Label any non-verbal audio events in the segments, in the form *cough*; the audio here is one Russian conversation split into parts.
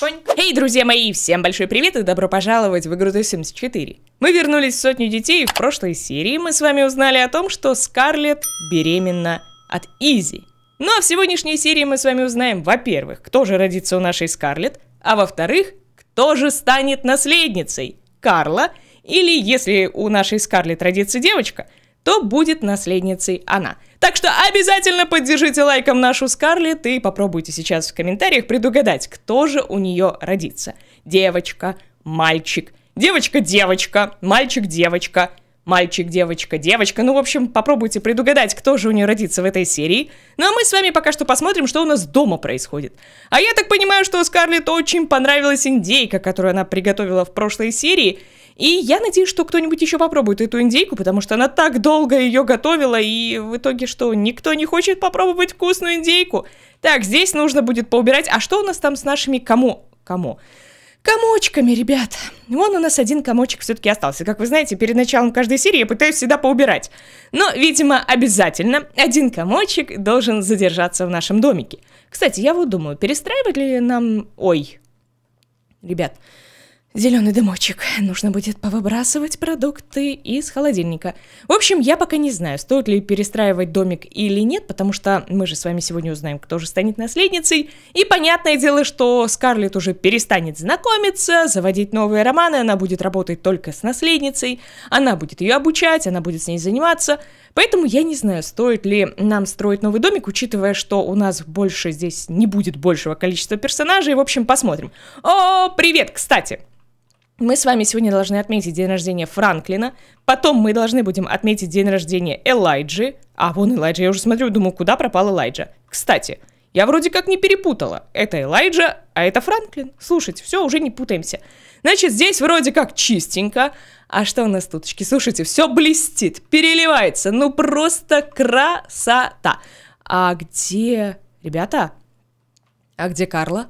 Понь. Эй, друзья мои, всем большой привет и добро пожаловать в игру The Sims 4. Мы вернулись в сотню детей, и в прошлой серии мы с вами узнали о том, что Скарлетт беременна от Изи. Ну а в сегодняшней серии мы с вами узнаем, во-первых, кто же родится у нашей Скарлетт, а во-вторых, кто же станет наследницей, Карла, или если у нашей Скарлетт родится девочка, то будет наследницей она. Так что обязательно поддержите лайком нашу Скарлетт и попробуйте сейчас в комментариях предугадать, кто же у нее родится. Девочка, мальчик, девочка-девочка, мальчик-девочка, мальчик-девочка, девочка. Ну, в общем, попробуйте предугадать, кто же у нее родится в этой серии. Ну, а мы с вами пока что посмотрим, что у нас дома происходит. А я так понимаю, что Скарлетт очень понравилась индейка, которую она приготовила в прошлой серии, и я надеюсь, что кто-нибудь еще попробует эту индейку, потому что она так долго ее готовила, и в итоге что, никто не хочет попробовать вкусную индейку? Так, здесь нужно будет поубирать. А что у нас там с нашими кому? Кому? Комочками, ребят. Вон у нас один комочек все-таки остался. Как вы знаете, перед началом каждой серии я пытаюсь всегда поубирать. Но, видимо, обязательно один комочек должен задержаться в нашем домике. Кстати, я вот думаю, перестраивать ли нам... Ой, ребят, Зеленый дымочек. Нужно будет повыбрасывать продукты из холодильника. В общем, я пока не знаю, стоит ли перестраивать домик или нет, потому что мы же с вами сегодня узнаем, кто же станет наследницей. И понятное дело, что Скарлетт уже перестанет знакомиться, заводить новые романы, она будет работать только с наследницей, она будет ее обучать, она будет с ней заниматься. Поэтому я не знаю, стоит ли нам строить новый домик, учитывая, что у нас больше здесь не будет большего количества персонажей. В общем, посмотрим. О, привет, кстати! Мы с вами сегодня должны отметить день рождения Франклина, потом мы должны будем отметить день рождения Элайджи. А, вон Элайджа, я уже смотрю, думаю, куда пропал Элайджа. Кстати, я вроде как не перепутала. Это Элайджа, а это Франклин. Слушайте, все, уже не путаемся. Значит, здесь вроде как чистенько. А что у нас туточки? Слушайте, все блестит, переливается. Ну просто красота. А где... Ребята? А где Карла?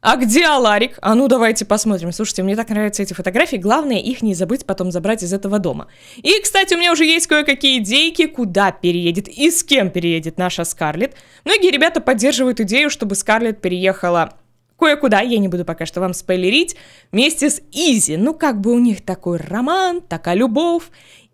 А где Аларик? А ну давайте посмотрим. Слушайте, мне так нравятся эти фотографии. Главное их не забыть потом забрать из этого дома. И, кстати, у меня уже есть кое-какие идейки, куда переедет и с кем переедет наша Скарлетт. Многие ребята поддерживают идею, чтобы Скарлетт переехала кое-куда, я не буду пока что вам спойлерить, вместе с Изи. Ну, как бы у них такой роман, такая любовь.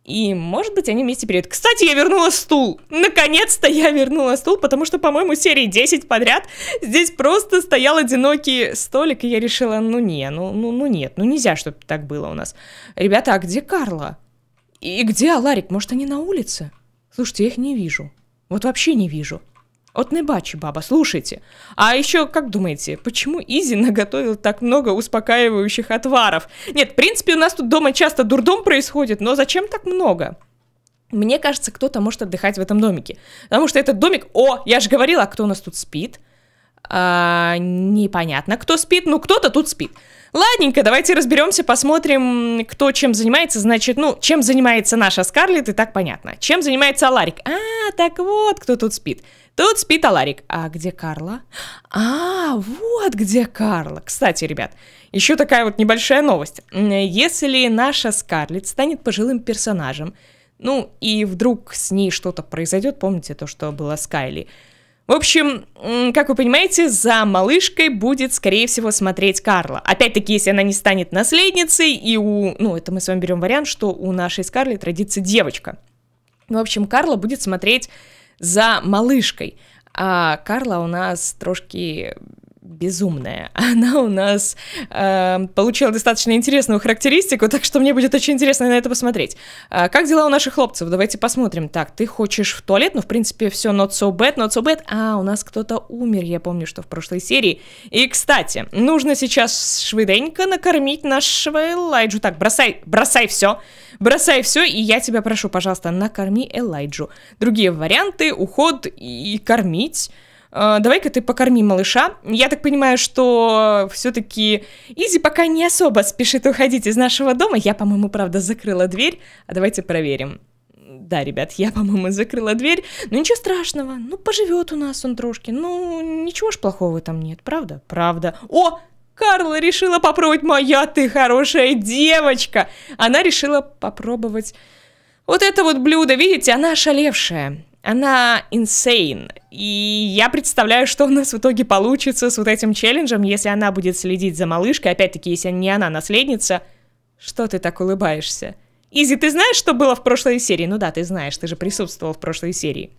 И, может быть, они вместе перейдут. Кстати, я вернула стул. Наконец-то я вернула стул, потому что, по-моему, серии 10 подряд здесь просто стоял одинокий столик, и я решила, ну не, ну, ну, ну нет, ну нельзя, чтобы так было у нас. Ребята, а где Карла? И где Аларик? Может, они на улице? Слушайте, я их не вижу. Вот вообще не вижу. От не бачу, баба, слушайте. А еще, как думаете, почему Изи наготовил так много успокаивающих отваров? Нет, в принципе, у нас тут дома часто дурдом происходит, но зачем так много? Мне кажется, кто-то может отдыхать в этом домике. Потому что этот домик... О, я же говорила, кто у нас тут спит? А, непонятно, кто спит. Ну, кто-то тут спит. Ладненько, давайте разберемся, посмотрим, кто чем занимается. Значит, ну, чем занимается наша Скарлетт, и так понятно. Чем занимается Аларик? А, так вот, кто тут спит. Тут спит Аларик. А где Карла? А, вот где Карла. Кстати, ребят, еще такая вот небольшая новость. Если наша Скарлетт станет пожилым персонажем, ну и вдруг с ней что-то произойдет, помните то, что было с Кайли? В общем, как вы понимаете, за малышкой будет, скорее всего, смотреть Карла. Опять-таки, если она не станет наследницей, и у... Ну, это мы с вами берем вариант, что у нашей Скарлетт родится девочка. В общем, Карла будет смотреть за малышкой. А Карла у нас трошки безумная. *laughs* Она у нас э, получила достаточно интересную характеристику, так что мне будет очень интересно на это посмотреть. А, как дела у наших хлопцев? Давайте посмотрим. Так, ты хочешь в туалет? Ну, в принципе, все not so bad, not so bad. А, у нас кто-то умер, я помню, что в прошлой серии. И, кстати, нужно сейчас швыденько накормить нашего Элайджу. Так, бросай, бросай все. Бросай все, и я тебя прошу, пожалуйста, накорми Элайджу. Другие варианты, уход и кормить. Uh, давай-ка ты покорми малыша. Я так понимаю, что все-таки Изи пока не особо спешит уходить из нашего дома. Я, по-моему, правда, закрыла дверь. А давайте проверим. Да, ребят, я, по-моему, закрыла дверь. Но ничего страшного. Ну, поживет у нас он трошки. Ну, ничего ж плохого там нет, правда? Правда. О, Карла решила попробовать моя ты хорошая девочка. Она решила попробовать вот это вот блюдо, видите, она ошалевшая. Она insane. И я представляю, что у нас в итоге получится с вот этим челленджем, если она будет следить за малышкой. Опять-таки, если не она наследница. Что ты так улыбаешься? Изи, ты знаешь, что было в прошлой серии? Ну да, ты знаешь, ты же присутствовал в прошлой серии.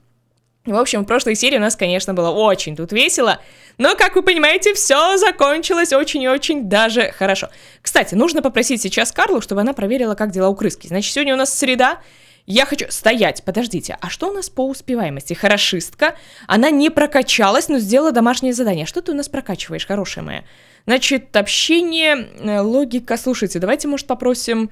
В общем, в прошлой серии у нас, конечно, было очень тут весело, но, как вы понимаете, все закончилось очень и очень даже хорошо. Кстати, нужно попросить сейчас Карлу, чтобы она проверила, как дела у крыски. Значит, сегодня у нас среда, я хочу... Стоять, подождите, а что у нас по успеваемости? Хорошистка, она не прокачалась, но сделала домашнее задание. Что ты у нас прокачиваешь, хорошая моя? Значит, общение, э, логика, слушайте, давайте, может, попросим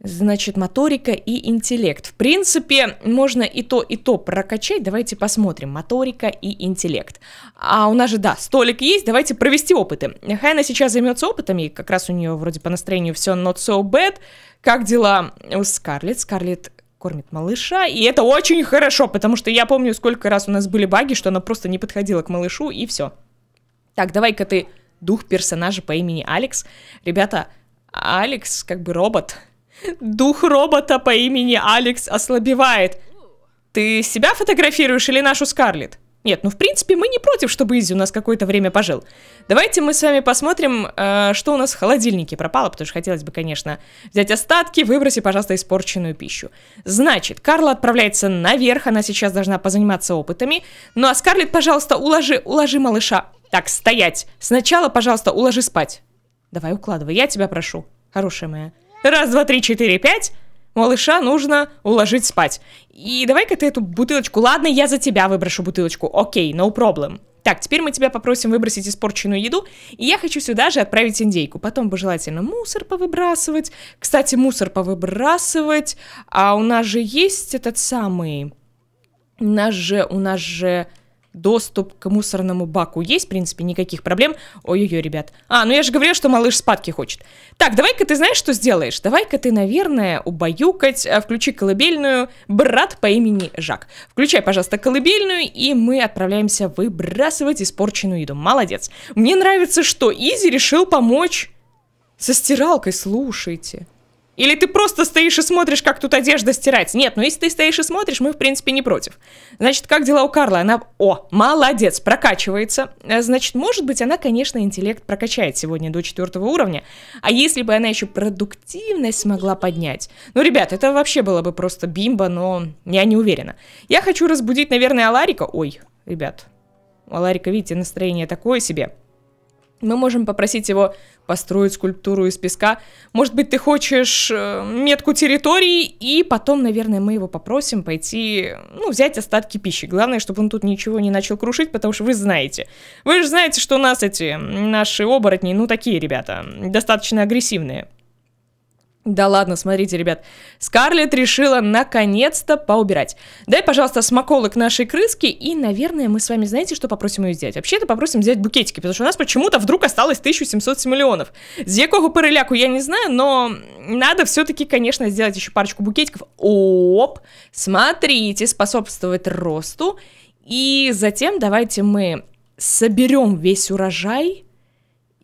Значит, моторика и интеллект. В принципе, можно и то, и то прокачать. Давайте посмотрим. Моторика и интеллект. А у нас же, да, столик есть. Давайте провести опыты. Хайна сейчас займется опытами. Как раз у нее вроде по настроению все not so bad. Как дела у Скарлетт? Скарлетт кормит малыша, и это очень хорошо, потому что я помню, сколько раз у нас были баги, что она просто не подходила к малышу, и все. Так, давай-ка ты дух персонажа по имени Алекс. Ребята, Алекс как бы робот, Дух робота по имени Алекс ослабевает. Ты себя фотографируешь или нашу Скарлетт? Нет, ну в принципе мы не против, чтобы Изи у нас какое-то время пожил. Давайте мы с вами посмотрим, э, что у нас в холодильнике пропало, потому что хотелось бы, конечно, взять остатки, выброси, пожалуйста, испорченную пищу. Значит, Карла отправляется наверх, она сейчас должна позаниматься опытами. Ну а Скарлетт, пожалуйста, уложи, уложи малыша. Так, стоять. Сначала, пожалуйста, уложи спать. Давай, укладывай, я тебя прошу, хорошая моя. Раз, два, три, четыре, пять. Малыша нужно уложить спать. И давай-ка ты эту бутылочку... Ладно, я за тебя выброшу бутылочку. Окей, no problem. Так, теперь мы тебя попросим выбросить испорченную еду, и я хочу сюда же отправить индейку. Потом бы желательно мусор повыбрасывать. Кстати, мусор повыбрасывать. А у нас же есть этот самый... У нас же... У нас же доступ к мусорному баку есть, в принципе, никаких проблем. Ой-ой-ой, ребят. А, ну я же говорила, что малыш спадки хочет. Так, давай-ка ты знаешь, что сделаешь? Давай-ка ты, наверное, убаюкать, а, включи колыбельную брат по имени Жак. Включай, пожалуйста, колыбельную, и мы отправляемся выбрасывать испорченную еду. Молодец. Мне нравится, что Изи решил помочь со стиралкой, слушайте. Или ты просто стоишь и смотришь, как тут одежда стирать? Нет, ну если ты стоишь и смотришь, мы в принципе не против. Значит, как дела у Карла? Она, о, молодец, прокачивается. Э, значит, может быть, она, конечно, интеллект прокачает сегодня до четвертого уровня. А если бы она еще продуктивность смогла поднять? Ну, ребят, это вообще было бы просто бимба, но я не уверена. Я хочу разбудить, наверное, Аларика. Ой, ребят, у Аларика, видите, настроение такое себе. Мы можем попросить его построить скульптуру из песка. Может быть, ты хочешь э, метку территории, и потом, наверное, мы его попросим пойти, ну, взять остатки пищи. Главное, чтобы он тут ничего не начал крушить, потому что вы знаете. Вы же знаете, что у нас эти наши оборотни, ну, такие ребята, достаточно агрессивные. Да ладно, смотрите, ребят. Скарлетт решила наконец-то поубирать. Дай, пожалуйста, смаколок нашей крыски, и, наверное, мы с вами знаете, что попросим ее сделать? Вообще-то попросим взять букетики, потому что у нас почему-то вдруг осталось 1700 миллионов. З якого переляку я не знаю, но надо все-таки, конечно, сделать еще парочку букетиков. Оп! Смотрите, способствовать росту. И затем давайте мы соберем весь урожай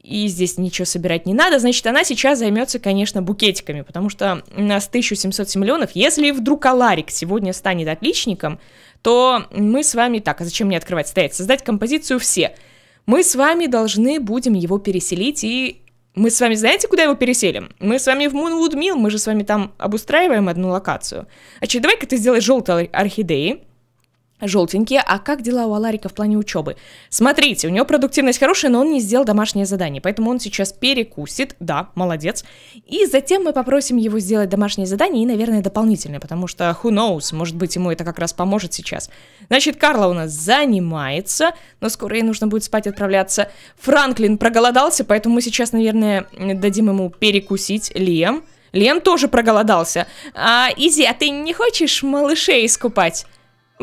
и здесь ничего собирать не надо, значит, она сейчас займется, конечно, букетиками, потому что у нас 1700 миллионов. Если вдруг Аларик сегодня станет отличником, то мы с вами... Так, а зачем мне открывать? Стоять, создать композицию «Все». Мы с вами должны будем его переселить, и мы с вами знаете, куда его переселим? Мы с вами в Moonwood Mill, мы же с вами там обустраиваем одну локацию. Значит, давай-ка ты сделаешь желтые орхидеи, желтенькие. А как дела у Аларика в плане учебы? Смотрите, у него продуктивность хорошая, но он не сделал домашнее задание, поэтому он сейчас перекусит, да, молодец. И затем мы попросим его сделать домашнее задание и, наверное, дополнительное, потому что who knows, может быть, ему это как раз поможет сейчас. Значит, Карла у нас занимается, но скоро ей нужно будет спать отправляться. Франклин проголодался, поэтому мы сейчас, наверное, дадим ему перекусить. Лем. Лем тоже проголодался. А, Изи, а ты не хочешь малышей искупать?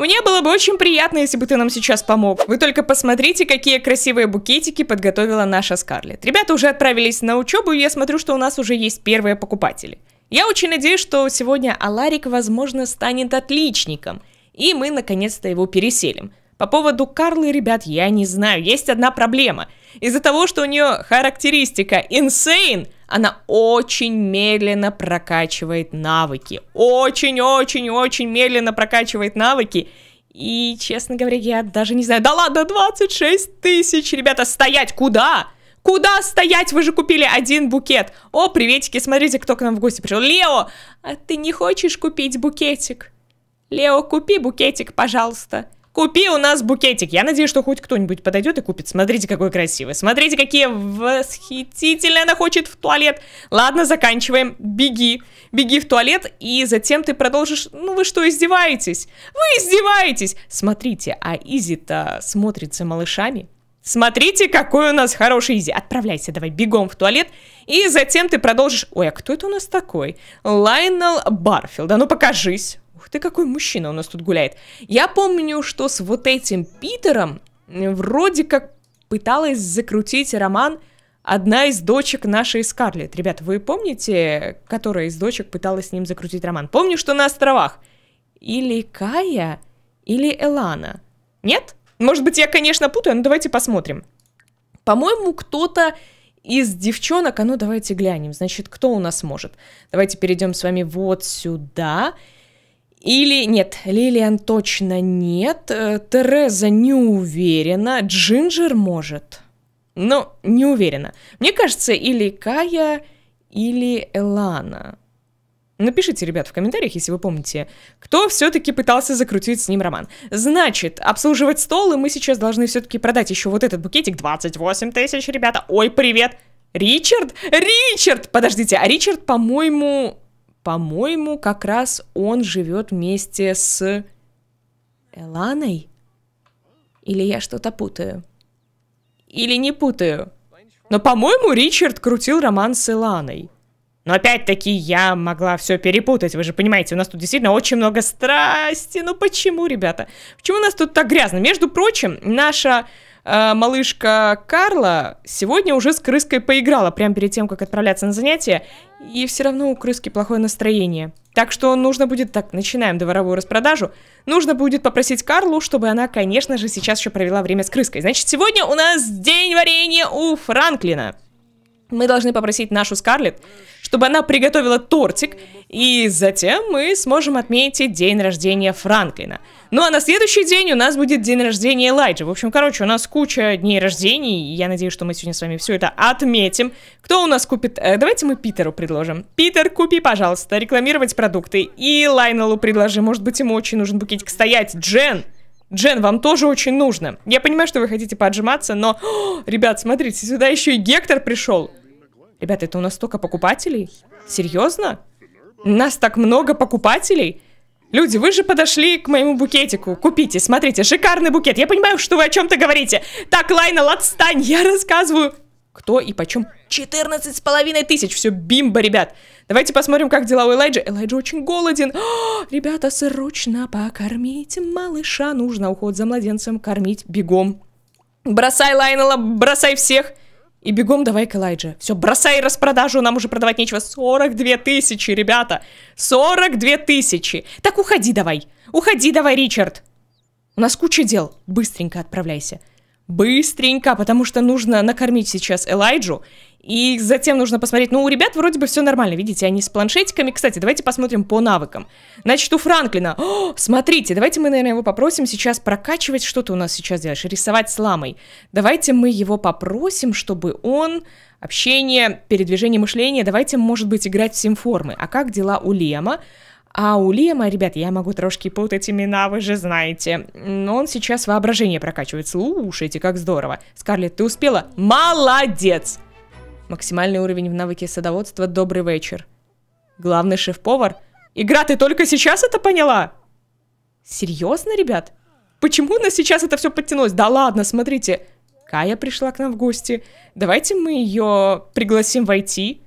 Мне было бы очень приятно, если бы ты нам сейчас помог. Вы только посмотрите, какие красивые букетики подготовила наша Скарлетт. Ребята уже отправились на учебу, и я смотрю, что у нас уже есть первые покупатели. Я очень надеюсь, что сегодня Аларик, возможно, станет отличником, и мы наконец-то его переселим. По поводу Карлы, ребят, я не знаю, есть одна проблема. Из-за того, что у нее характеристика insane, она очень медленно прокачивает навыки. Очень-очень-очень медленно прокачивает навыки. И, честно говоря, я даже не знаю. Да ладно, 26 тысяч, ребята, стоять куда? Куда стоять? Вы же купили один букет. О, приветики, смотрите, кто к нам в гости пришел. Лео, а ты не хочешь купить букетик? Лео, купи букетик, пожалуйста. Купи у нас букетик. Я надеюсь, что хоть кто-нибудь подойдет и купит. Смотрите, какой красивый. Смотрите, какие восхитительные она хочет в туалет. Ладно, заканчиваем. Беги. Беги в туалет, и затем ты продолжишь... Ну вы что, издеваетесь? Вы издеваетесь! Смотрите, а Изи-то смотрится малышами. Смотрите, какой у нас хороший Изи. Отправляйся давай бегом в туалет, и затем ты продолжишь... Ой, а кто это у нас такой? Лайнел Барфилд. Да ну покажись. Ты, какой мужчина у нас тут гуляет. Я помню, что с вот этим Питером вроде как пыталась закрутить роман одна из дочек нашей Скарлетт. Ребят, вы помните, которая из дочек пыталась с ним закрутить роман? Помню, что на островах. Или Кая, или Элана. Нет? Может быть, я, конечно, путаю, но давайте посмотрим. По-моему, кто-то из девчонок, а ну давайте глянем, значит, кто у нас может. Давайте перейдем с вами вот сюда. Или нет, Лилиан точно нет, э, Тереза не уверена, Джинджер может. Но не уверена. Мне кажется, или Кая, или Элана. Напишите, ребят, в комментариях, если вы помните, кто все-таки пытался закрутить с ним роман. Значит, обслуживать стол, и мы сейчас должны все-таки продать еще вот этот букетик. 28 тысяч, ребята. Ой, привет. Ричард? Ричард! Подождите, а Ричард, по-моему, по-моему, как раз он живет вместе с Эланой. Или я что-то путаю? Или не путаю? Но, по-моему, Ричард крутил роман с Эланой. Но опять-таки я могла все перепутать, вы же понимаете, у нас тут действительно очень много страсти. Ну почему, ребята? Почему у нас тут так грязно? Между прочим, наша э, малышка Карла сегодня уже с крыской поиграла, прямо перед тем, как отправляться на занятия, и все равно у крыски плохое настроение. Так что нужно будет, так, начинаем дворовую распродажу, нужно будет попросить Карлу, чтобы она, конечно же, сейчас еще провела время с крыской. Значит, сегодня у нас день варенья у Франклина. Мы должны попросить нашу Скарлетт, чтобы она приготовила тортик, и затем мы сможем отметить день рождения Франклина. Ну а на следующий день у нас будет день рождения Элайджа. В общем, короче, у нас куча дней рождений, я надеюсь, что мы сегодня с вами все это отметим. Кто у нас купит? Э, давайте мы Питеру предложим. Питер, купи, пожалуйста, рекламировать продукты. И Лайнелу предложи, может быть, ему очень нужен букетик стоять. Джен! Джен, вам тоже очень нужно. Я понимаю, что вы хотите поджиматься, но... О, *gasps* ребят, смотрите, сюда еще и Гектор пришел. Ребята, это у нас столько покупателей? Серьезно? Нас так много покупателей? Люди, вы же подошли к моему букетику. Купите, смотрите, шикарный букет. Я понимаю, что вы о чем-то говорите. Так, Лайнел, отстань, я рассказываю. Кто и почем? 14 с половиной тысяч. Все, бимба, ребят. Давайте посмотрим, как дела у Элайджа. Элайджа очень голоден. О, *gasps* ребята, срочно покормите малыша. Нужно уход за младенцем кормить бегом. Бросай Лайнела, бросай всех. И бегом давай к Элайджа. Все, бросай распродажу, нам уже продавать нечего. 42 тысячи, ребята. 42 тысячи. Так уходи давай. Уходи давай, Ричард. У нас куча дел. Быстренько отправляйся. Быстренько, потому что нужно накормить сейчас Элайджу. И затем нужно посмотреть, ну, у ребят вроде бы все нормально, видите, они с планшетиками. Кстати, давайте посмотрим по навыкам. Значит, у Франклина, О, смотрите, давайте мы, наверное, его попросим сейчас прокачивать, что ты у нас сейчас делаешь, рисовать с ламой. Давайте мы его попросим, чтобы он, общение, передвижение мышления, давайте, может быть, играть в симформы. А как дела у Лема? А у Лема, ребят, я могу трошки путать имена, вы же знаете. Но он сейчас воображение прокачивает. Слушайте, как здорово. Скарлетт, ты успела? Молодец! Максимальный уровень в навыке садоводства «Добрый вечер». Главный шеф-повар? Игра, ты только сейчас это поняла? Серьезно, ребят? Почему у нас сейчас это все подтянулось? Да ладно, смотрите. Кая пришла к нам в гости. Давайте мы ее пригласим войти.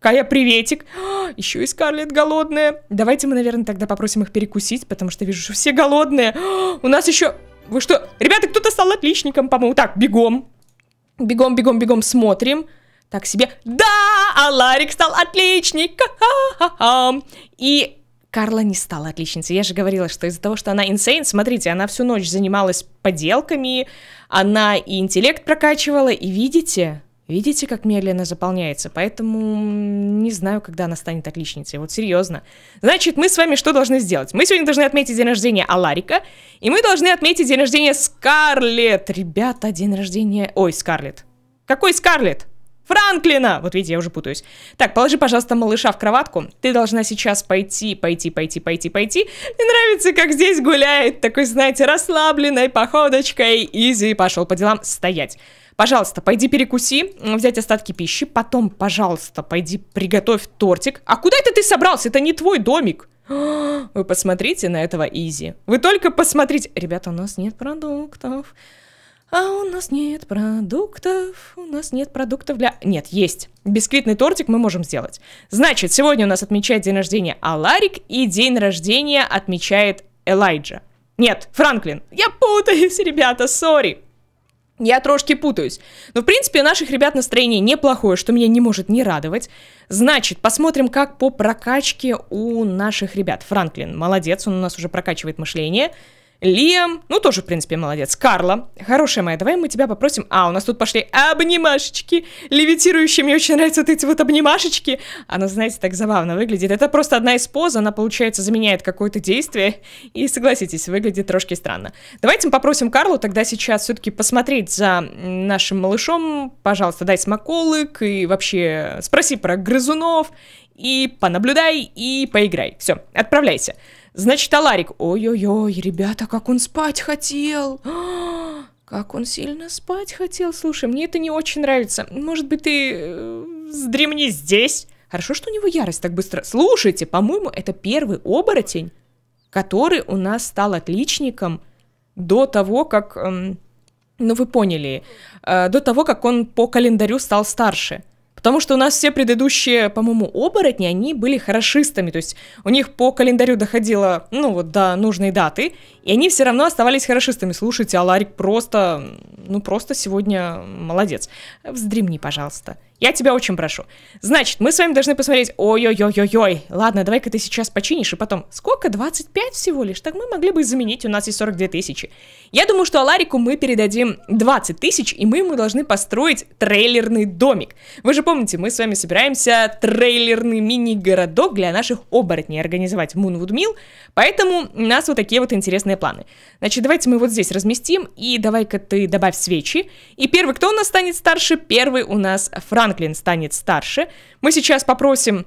Кая, приветик. *gasps* А, еще и Скарлетт голодная. Давайте мы, наверное, тогда попросим их перекусить, потому что вижу, что все голодные. А, *gasps* у нас еще... Вы что? Ребята, кто-то стал отличником, по-моему. Так, бегом. Бегом, бегом, бегом смотрим так себе. Да, а Ларик стал отличником. И Карла не стала отличницей. Я же говорила, что из-за того, что она инсейн, смотрите, она всю ночь занималась поделками, она и интеллект прокачивала, и видите, Видите, как медленно заполняется? Поэтому не знаю, когда она станет отличницей. Вот серьезно. Значит, мы с вами что должны сделать? Мы сегодня должны отметить день рождения Аларика, и мы должны отметить день рождения Скарлетт. Ребята, день рождения... Ой, Скарлетт. Какой Скарлетт? Франклина! Вот видите, я уже путаюсь. Так, положи, пожалуйста, малыша в кроватку. Ты должна сейчас пойти, пойти, пойти, пойти, пойти. Мне нравится, как здесь гуляет такой, знаете, расслабленной походочкой. Изи пошел по делам стоять. Пожалуйста, пойди перекуси, взять остатки пищи, потом, пожалуйста, пойди приготовь тортик. А куда это ты собрался? Это не твой домик. *gasps* Вы посмотрите на этого Изи. Вы только посмотрите. Ребята, у нас нет продуктов. А у нас нет продуктов, у нас нет продуктов для... Нет, есть. Бисквитный тортик мы можем сделать. Значит, сегодня у нас отмечает день рождения Аларик, и день рождения отмечает Элайджа. Нет, Франклин. Я путаюсь, *laughs* ребята, сори. Я трошки путаюсь. Но, в принципе, у наших ребят настроение неплохое, что меня не может не радовать. Значит, посмотрим, как по прокачке у наших ребят. Франклин, молодец, он у нас уже прокачивает мышление. Лиам, ну тоже, в принципе, молодец. Карла, хорошая моя, давай мы тебя попросим... А, у нас тут пошли обнимашечки, левитирующие, мне очень нравятся вот эти вот обнимашечки. Она, знаете, так забавно выглядит. Это просто одна из поз, она, получается, заменяет какое-то действие. И, согласитесь, выглядит трошки странно. Давайте мы попросим Карлу тогда сейчас все-таки посмотреть за нашим малышом. Пожалуйста, дай смаколык и вообще спроси про грызунов. И понаблюдай, и поиграй. Все, отправляйся. Значит, Аларик. Ой-ой-ой, ребята, как он спать хотел. *gasps* Как он сильно спать хотел. Слушай, мне это не очень нравится. Может быть, ты э, сдремни здесь? Хорошо, что у него ярость так быстро. Слушайте, по-моему, это первый оборотень, который у нас стал отличником до того, как... Эм, ну, вы поняли. Э, до того, как он по календарю стал старше. Потому что у нас все предыдущие, по-моему, оборотни, они были хорошистами, то есть у них по календарю доходило, ну вот, до нужной даты, и они все равно оставались хорошистами. Слушайте, Аларик просто, ну просто сегодня молодец. Вздремни, пожалуйста. Я тебя очень прошу. Значит, мы с вами должны посмотреть... Ой-ой-ой-ой-ой. Ладно, давай-ка ты сейчас починишь, и потом... Сколько? 25 всего лишь? Так мы могли бы заменить, у нас есть 42 тысячи. Я думаю, что Аларику мы передадим 20 тысяч, и мы ему должны построить трейлерный домик. Вы же помните, мы с вами собираемся трейлерный мини-городок для наших оборотней организовать в Moonwood Mill, поэтому у нас вот такие вот интересные планы. Значит, давайте мы вот здесь разместим, и давай-ка ты добавь свечи. И первый, кто у нас станет старше? Первый у нас Франк Франклин станет старше. Мы сейчас попросим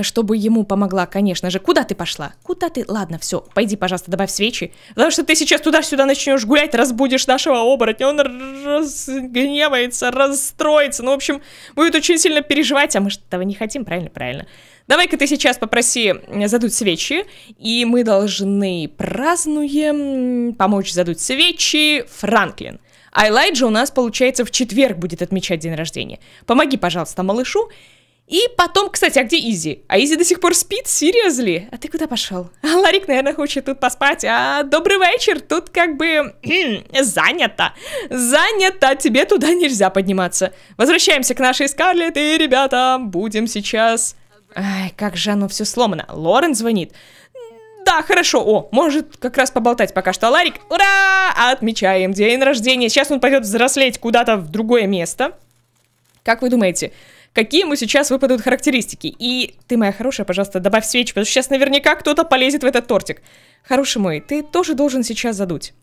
чтобы ему помогла, конечно же. Куда ты пошла? Куда ты? Ладно, все, пойди, пожалуйста, добавь свечи. Потому что ты сейчас туда-сюда начнешь гулять, разбудишь нашего оборотня. Он разгневается, расстроится. Ну, в общем, будет очень сильно переживать, а мы же этого не хотим, правильно? Правильно. Давай-ка ты сейчас попроси задуть свечи, и мы должны празднуем помочь задуть свечи Франклин. А Элайджа у нас, получается, в четверг будет отмечать день рождения. Помоги, пожалуйста, малышу. И потом, кстати, а где Изи? А Изи до сих пор спит? Серьезно? А ты куда пошел? *laughs* А Ларик, наверное, хочет тут поспать. А добрый вечер, тут как бы занято. Занято, тебе туда нельзя подниматься. Возвращаемся к нашей Скарлетт, и, ребята, будем сейчас... Ай, как же оно все сломано. Лорен звонит. Да, хорошо. О, может как раз поболтать пока что. Ларик, ура! Отмечаем день рождения. Сейчас он пойдет взрослеть куда-то в другое место. Как вы думаете, какие ему сейчас выпадут характеристики? И ты, моя хорошая, пожалуйста, добавь свечи, потому что сейчас наверняка кто-то полезет в этот тортик. Хороший мой, ты тоже должен сейчас задуть.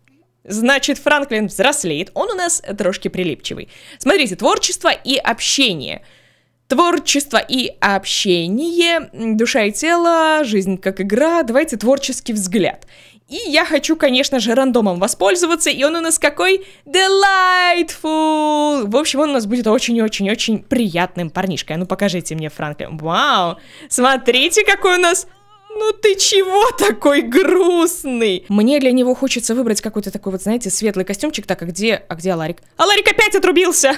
Значит, Франклин взрослеет, он у нас трошки прилипчивый. Смотрите, творчество и общение – Творчество и общение, душа и тело, жизнь как игра, давайте творческий взгляд. И я хочу, конечно же, рандомом воспользоваться, и он у нас какой? Delightful! В общем, он у нас будет очень-очень-очень приятным парнишкой. А ну покажите мне, Франклин. Вау! Смотрите, какой у нас ну ты чего такой грустный? Мне для него хочется выбрать какой-то такой вот, знаете, светлый костюмчик. Так, а где, а где Аларик? Аларик опять отрубился!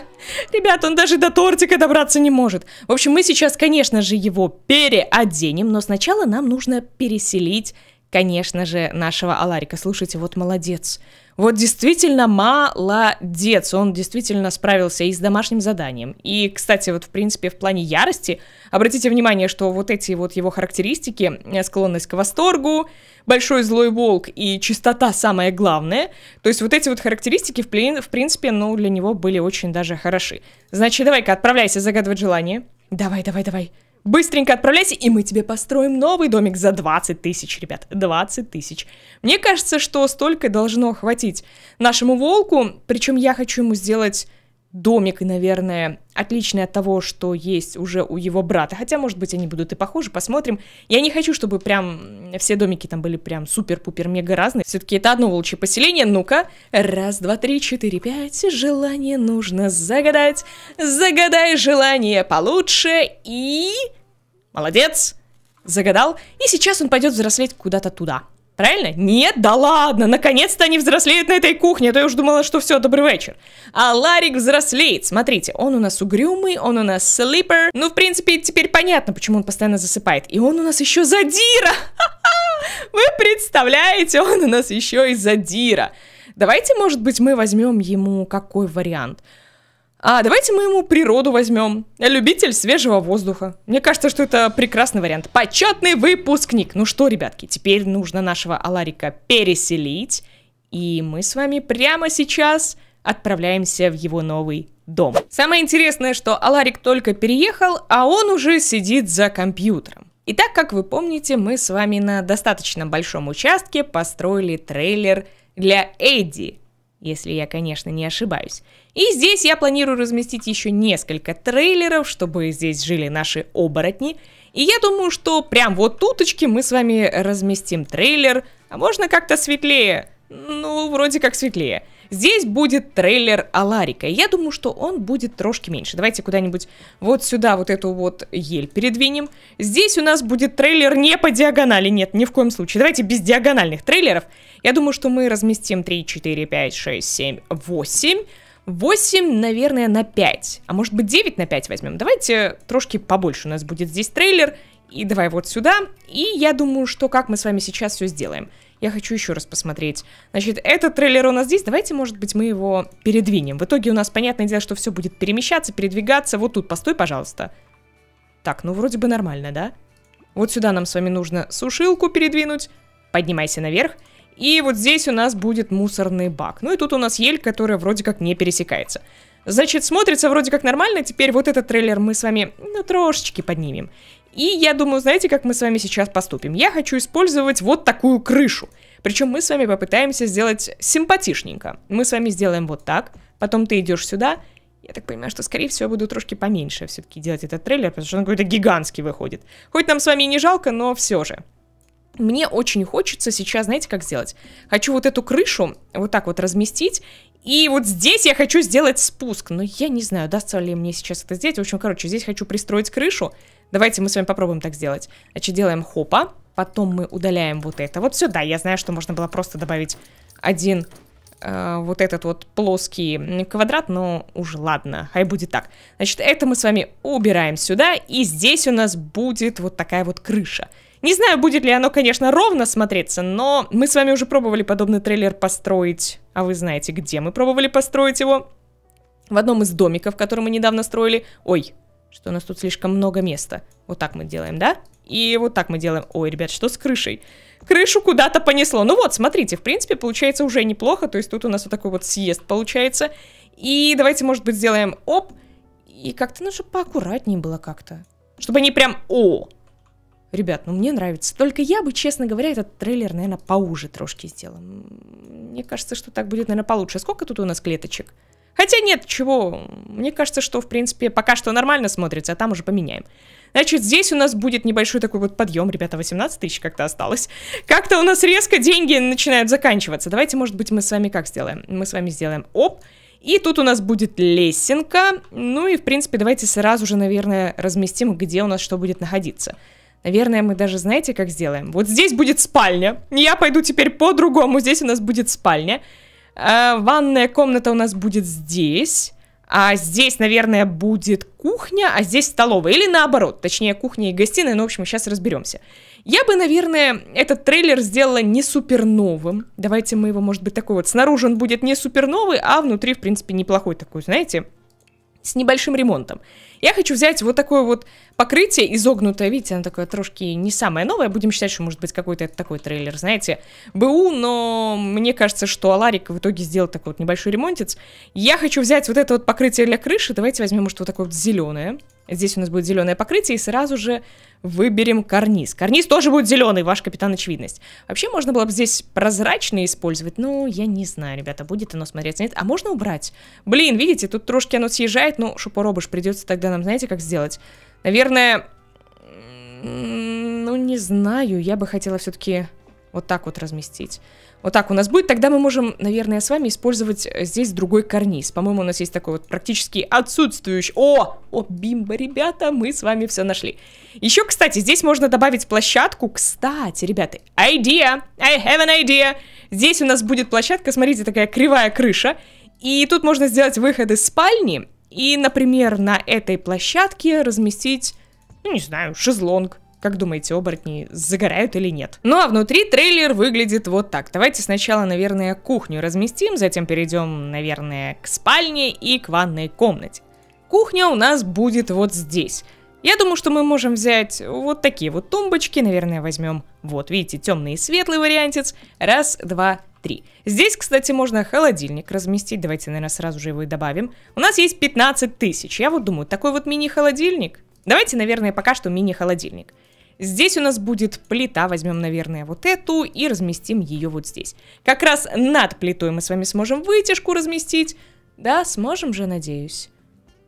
Ребят, он даже до тортика добраться не может. В общем, мы сейчас, конечно же, его переоденем, но сначала нам нужно переселить конечно же, нашего Аларика. Слушайте, вот молодец. Вот действительно молодец. Он действительно справился и с домашним заданием. И, кстати, вот в принципе в плане ярости, обратите внимание, что вот эти вот его характеристики, э, склонность к восторгу, большой злой волк и чистота самое главное, то есть вот эти вот характеристики в, в принципе, ну, для него были очень даже хороши. Значит, давай-ка отправляйся загадывать желание. Давай, давай, давай. Быстренько отправляйся, и мы тебе построим новый домик за 20 тысяч, ребят. 20 тысяч. Мне кажется, что столько должно хватить нашему волку. Причем я хочу ему сделать домик, наверное, отличный от того, что есть уже у его брата. Хотя, может быть, они будут и похожи, посмотрим. Я не хочу, чтобы прям все домики там были прям супер-пупер-мега разные. Все-таки это одно волчье поселение. Ну-ка. Раз, два, три, четыре, пять. Желание нужно загадать. Загадай желание получше и... Молодец! Загадал. И сейчас он пойдет взрослеть куда-то туда. Правильно? Нет, да ладно, наконец-то они взрослеют на этой кухне, а то я уже думала, что все, добрый вечер. А Ларик взрослеет, смотрите, он у нас угрюмый, он у нас слипер. Ну, в принципе, теперь понятно, почему он постоянно засыпает. И он у нас еще задира! *laughs* Вы представляете, он у нас еще и задира. Давайте, может быть, мы возьмем ему какой вариант? А давайте мы ему природу возьмем. Любитель свежего воздуха. Мне кажется, что это прекрасный вариант. Почетный выпускник. Ну что, ребятки, теперь нужно нашего Аларика переселить. И мы с вами прямо сейчас отправляемся в его новый дом. Самое интересное, что Аларик только переехал, а он уже сидит за компьютером. Итак, как вы помните, мы с вами на достаточно большом участке построили трейлер для Эдди, если я, конечно, не ошибаюсь. И здесь я планирую разместить еще несколько трейлеров, чтобы здесь жили наши оборотни. И я думаю, что прям вот туточки мы с вами разместим трейлер, а можно как-то светлее, ну, вроде как светлее. Здесь будет трейлер Аларика. Я думаю, что он будет трошки меньше. Давайте куда-нибудь вот сюда вот эту вот ель передвинем. Здесь у нас будет трейлер не по диагонали. Нет, ни в коем случае. Давайте без диагональных трейлеров. Я думаю, что мы разместим 3, 4, 5, 6, 7, 8. 8, наверное, на 5. А может быть 9 на 5 возьмем. Давайте трошки побольше у нас будет здесь трейлер. И давай вот сюда. И я думаю, что как мы с вами сейчас все сделаем. Я хочу еще раз посмотреть. Значит, этот трейлер у нас здесь. Давайте, может быть, мы его передвинем. В итоге у нас, понятное дело, что все будет перемещаться, передвигаться. Вот тут, постой, пожалуйста. Так, ну вроде бы нормально, да? Вот сюда нам с вами нужно сушилку передвинуть. Поднимайся наверх. И вот здесь у нас будет мусорный бак. Ну и тут у нас ель, которая вроде как не пересекается. Значит, смотрится вроде как нормально. Теперь вот этот трейлер мы с вами, ну, трошечки поднимем. И я думаю, знаете, как мы с вами сейчас поступим? Я хочу использовать вот такую крышу. Причем мы с вами попытаемся сделать симпатичненько. Мы с вами сделаем вот так, потом ты идешь сюда. Я так понимаю, что, скорее всего, я буду трошки поменьше все-таки делать этот трейлер, потому что он какой-то гигантский выходит. Хоть нам с вами и не жалко, но все же. Мне очень хочется сейчас, знаете, как сделать? Хочу вот эту крышу вот так вот разместить, и вот здесь я хочу сделать спуск, но я не знаю, удастся ли мне сейчас это сделать. В общем, короче, здесь хочу пристроить крышу, Давайте мы с вами попробуем так сделать. Значит, делаем хопа, потом мы удаляем вот это вот сюда. Я знаю, что можно было просто добавить один э, вот этот вот плоский квадрат, но уже ладно, хай будет так. Значит, это мы с вами убираем сюда, и здесь у нас будет вот такая вот крыша. Не знаю, будет ли оно, конечно, ровно смотреться, но мы с вами уже пробовали подобный трейлер построить. А вы знаете, где мы пробовали построить его? В одном из домиков, который мы недавно строили. Ой, что у нас тут слишком много места. Вот так мы делаем, да? И вот так мы делаем. Ой, ребят, что с крышей? Крышу куда-то понесло. Ну вот, смотрите, в принципе, получается уже неплохо. То есть тут у нас вот такой вот съезд получается. И давайте, может быть, сделаем оп. И как-то, ну, чтобы поаккуратнее было как-то. Чтобы они прям... О! Ребят, ну мне нравится. Только я бы, честно говоря, этот трейлер, наверное, поуже трошки сделал. Мне кажется, что так будет, наверное, получше. Сколько тут у нас клеточек? Хотя нет, чего, мне кажется, что, в принципе, пока что нормально смотрится, а там уже поменяем. Значит, здесь у нас будет небольшой такой вот подъем, ребята, 18 тысяч как-то осталось. Как-то у нас резко деньги начинают заканчиваться. Давайте, может быть, мы с вами как сделаем? Мы с вами сделаем оп, и тут у нас будет лесенка. Ну и, в принципе, давайте сразу же, наверное, разместим, где у нас что будет находиться. Наверное, мы даже знаете, как сделаем? Вот здесь будет спальня. Я пойду теперь по-другому. Здесь у нас будет спальня. Э, ванная комната у нас будет здесь. а здесь, наверное, будет кухня, а здесь столовая. Или наоборот, точнее, кухня и гостиная, ну, в общем, сейчас разберемся. Я бы, наверное, этот трейлер сделала не супер новым. Давайте мы его, может быть, такой вот, снаружи он будет не супер новый, а внутри, в принципе, неплохой такой, знаете, с небольшим ремонтом. Я хочу взять вот такое вот покрытие изогнутое, видите, оно такое трошки не самое новое, будем считать, что может быть какой-то такой трейлер, знаете, БУ, но мне кажется, что Аларик в итоге сделал такой вот небольшой ремонтец. Я хочу взять вот это вот покрытие для крыши, давайте возьмем, может, вот такое вот зеленое. Здесь у нас будет зеленое покрытие, и сразу же выберем карниз. Карниз тоже будет зеленый, ваш капитан очевидность. Вообще можно было бы здесь прозрачный использовать, но я не знаю, ребята, будет оно смотреться, нет. А можно убрать? Блин, видите, тут трошки оно съезжает, ну, шупоробыш, придется тогда нам, знаете, как сделать? Наверное, ну, не знаю, я бы хотела все-таки вот так вот разместить. Вот так у нас будет, тогда мы можем, наверное, с вами использовать э, здесь другой карниз. По-моему, у нас есть такой вот практически отсутствующий... О! О, бимба, ребята, мы с вами все нашли. Еще, кстати, здесь можно добавить площадку. Кстати, ребята, idea! I have an idea! Здесь у нас будет площадка, смотрите, такая кривая крыша. И тут можно сделать выход из спальни. И, например, на этой площадке разместить, ну, не знаю, шезлонг как думаете, оборотни загорают или нет? Ну а внутри трейлер выглядит вот так. Давайте сначала, наверное, кухню разместим, затем перейдем, наверное, к спальне и к ванной комнате. Кухня у нас будет вот здесь. Я думаю, что мы можем взять вот такие вот тумбочки, наверное, возьмем, вот, видите, темный и светлый вариантец. Раз, два, три. Здесь, кстати, можно холодильник разместить, давайте, наверное, сразу же его и добавим. У нас есть 15 тысяч, я вот думаю, такой вот мини-холодильник. Давайте, наверное, пока что мини-холодильник. Здесь у нас будет плита, возьмем, наверное, вот эту и разместим ее вот здесь. Как раз над плитой мы с вами сможем вытяжку разместить. Да, сможем же, надеюсь.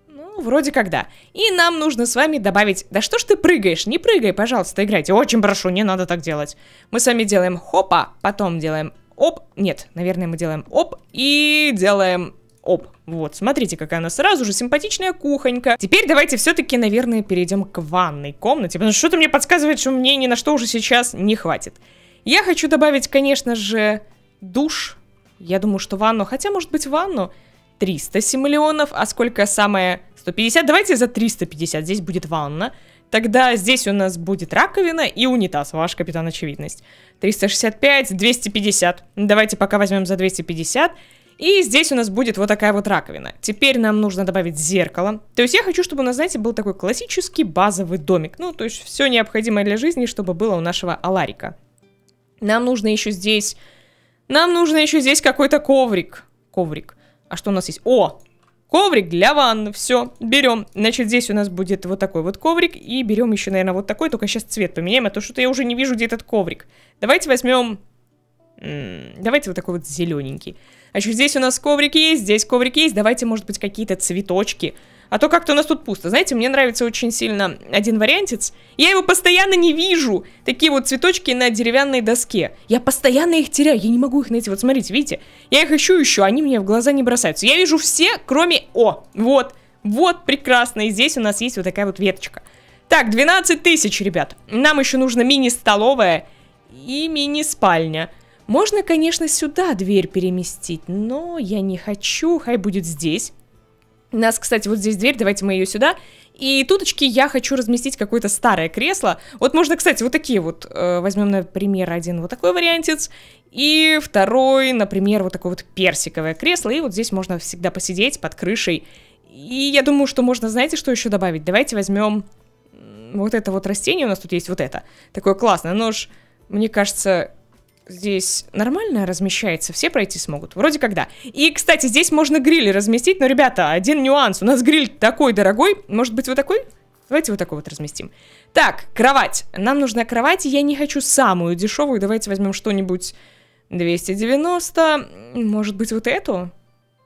Ну, вроде как да. И нам нужно с вами добавить... Да что ж ты прыгаешь? Не прыгай, пожалуйста, играйте. Очень прошу, не надо так делать. Мы с вами делаем хопа, потом делаем оп. Нет, наверное, мы делаем оп и делаем оп. Вот, смотрите, какая она сразу же симпатичная кухонька. Теперь давайте все-таки, наверное, перейдем к ванной комнате, потому что что-то мне подсказывает, что мне ни на что уже сейчас не хватит. Я хочу добавить, конечно же, душ. Я думаю, что ванну, хотя, может быть, ванну 300 симулионов, а сколько самое 150? Давайте за 350, здесь будет ванна. Тогда здесь у нас будет раковина и унитаз, ваш капитан очевидность. 365, 250. Давайте пока возьмем за 250. И здесь у нас будет вот такая вот раковина. Теперь нам нужно добавить зеркало. То есть я хочу, чтобы у нас, знаете, был такой классический базовый домик. Ну, то есть все необходимое для жизни, чтобы было у нашего Аларика. Нам нужно еще здесь... Нам нужно еще здесь какой-то коврик. Коврик. А что у нас есть? О! Коврик для ванны. Все, берем. Значит, здесь у нас будет вот такой вот коврик. И берем еще, наверное, вот такой. Только сейчас цвет поменяем, а то что-то я уже не вижу, где этот коврик. Давайте возьмем... Давайте вот такой вот зелененький. А еще здесь у нас коврик есть, здесь коврик есть. Давайте, может быть, какие-то цветочки. А то как-то у нас тут пусто. Знаете, мне нравится очень сильно один вариантец. Я его постоянно не вижу. Такие вот цветочки на деревянной доске. Я постоянно их теряю. Я не могу их найти. Вот смотрите, видите? Я их ищу еще, они мне в глаза не бросаются. Я вижу все, кроме... О, вот. Вот, прекрасно. И здесь у нас есть вот такая вот веточка. Так, 12 тысяч, ребят. Нам еще нужно мини-столовая и мини-спальня. Можно, конечно, сюда дверь переместить, но я не хочу, хай будет здесь. У нас, кстати, вот здесь дверь, давайте мы ее сюда. И туточки я хочу разместить какое-то старое кресло. Вот можно, кстати, вот такие вот, э, возьмем, например, один вот такой вариантец. И второй, например, вот такое вот персиковое кресло. И вот здесь можно всегда посидеть под крышей. И я думаю, что можно, знаете, что еще добавить? Давайте возьмем вот это вот растение, у нас тут есть вот это. Такое классное, но уж, мне кажется, здесь нормально размещается, все пройти смогут? Вроде как да. И, кстати, здесь можно гриль разместить, но, ребята, один нюанс. У нас гриль такой дорогой, может быть, вот такой? Давайте вот такой вот разместим. Так, кровать. Нам нужна кровать, я не хочу самую дешевую. Давайте возьмем что-нибудь 290. Может быть, вот эту?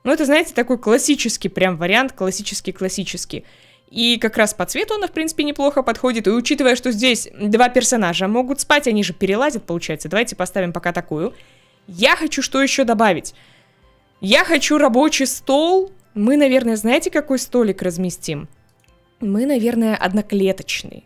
Ну, это, знаете, такой классический прям вариант, классический-классический. И как раз по цвету она, в принципе, неплохо подходит. И учитывая, что здесь два персонажа могут спать, они же перелазят, получается. Давайте поставим пока такую. Я хочу что еще добавить? Я хочу рабочий стол. Мы, наверное, знаете, какой столик разместим? Мы, наверное, одноклеточный.